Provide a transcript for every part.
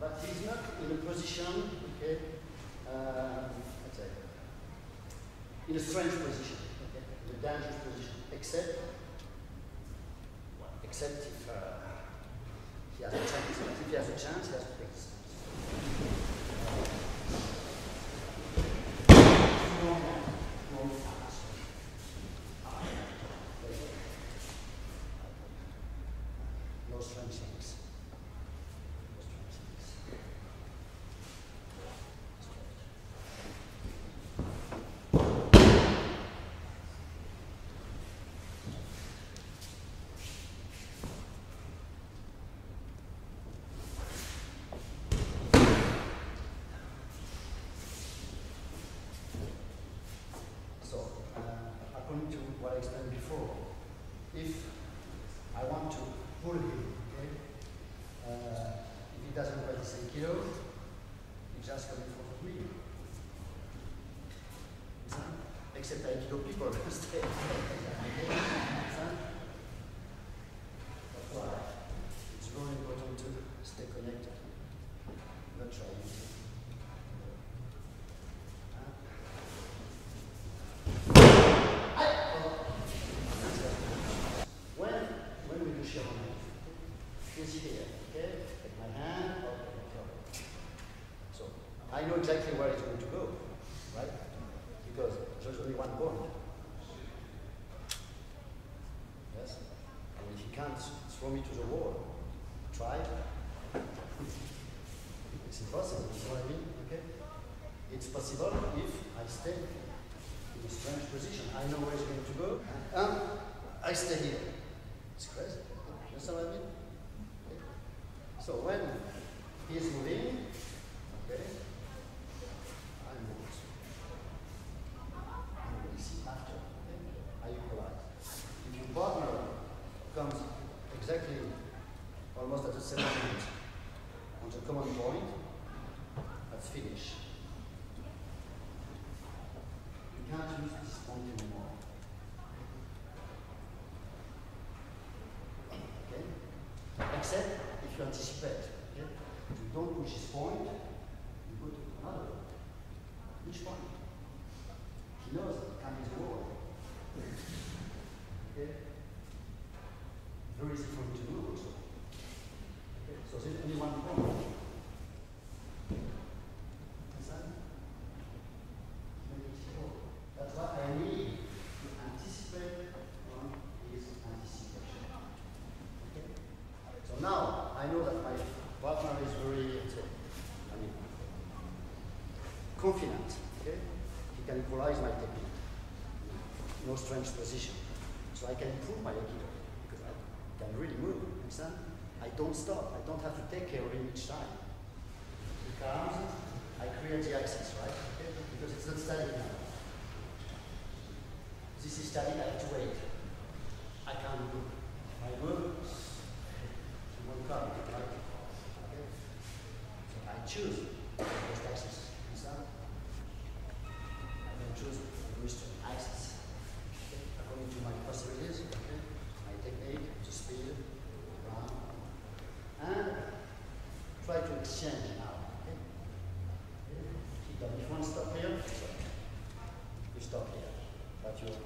but he's not in a position, okay, uh, let's say, in a strange position, okay, in a dangerous position, except, except if uh, he has a chance. If he has a chance, he has to take this. No strange things. No strange things. So, uh, according to what I explained before, if I want to pull him, okay, uh, if he doesn't weigh the same kilo, he just front of me. Except I kilo people stay. Understand? That's why it's very important to stay connected. Not trying to. Huh? When, when we do share on he's here, okay? Take my hand, take. So, I know exactly where it's going to go, right? Because there's only one point. Yes? And if he can't throw me to the wall, try. It's impossible, you know what I mean? Okay? It's possible if I stay in a strange position. I know where it's going to go. And um, I stay here. It's crazy. You what I mean? So when he is moving, okay, I move. And we see after. Okay? I equalize. If your partner comes exactly almost at the same moment on the common point, that's finish. You can't use this point anymore. Okay? Except anticipate. Okay? You don't push this point, you put another one. Which point? He knows it can be the wall. Okay? Very easy for him to move also. Okay? So there's only one point. Understand? Make it sure. That's what I need to anticipate on his anticipation. Okay? So now I know that my partner is very, let's say, I mean, confident. Okay? He can equalize my technique. No strange position. So I can improve my aikido because I can really move. Understand? I don't stop. I don't have to take care of him each time. He comes, I create the axis, right? Okay? Because it's not static now. This is static, I have to wait. I can't move. I move, he won't come, right? Okay? So I choose the best axis. Understand? I can choose the best axis. Okay? According to my possibilities, okay? My technique, the speed, round, and to now. Okay? Keep them. If one stop here, you stop here. But your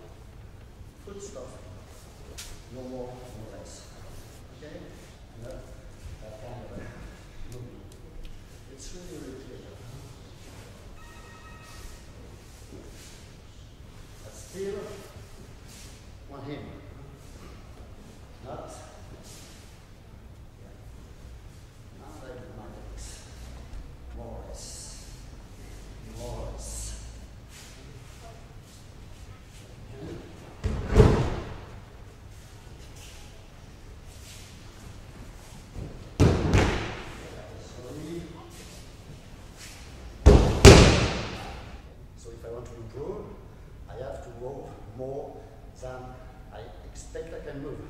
foot stop, no more, no less. Okay? No, that kind of movement. It's really, really clear. But still, want him. more than I expect I can move.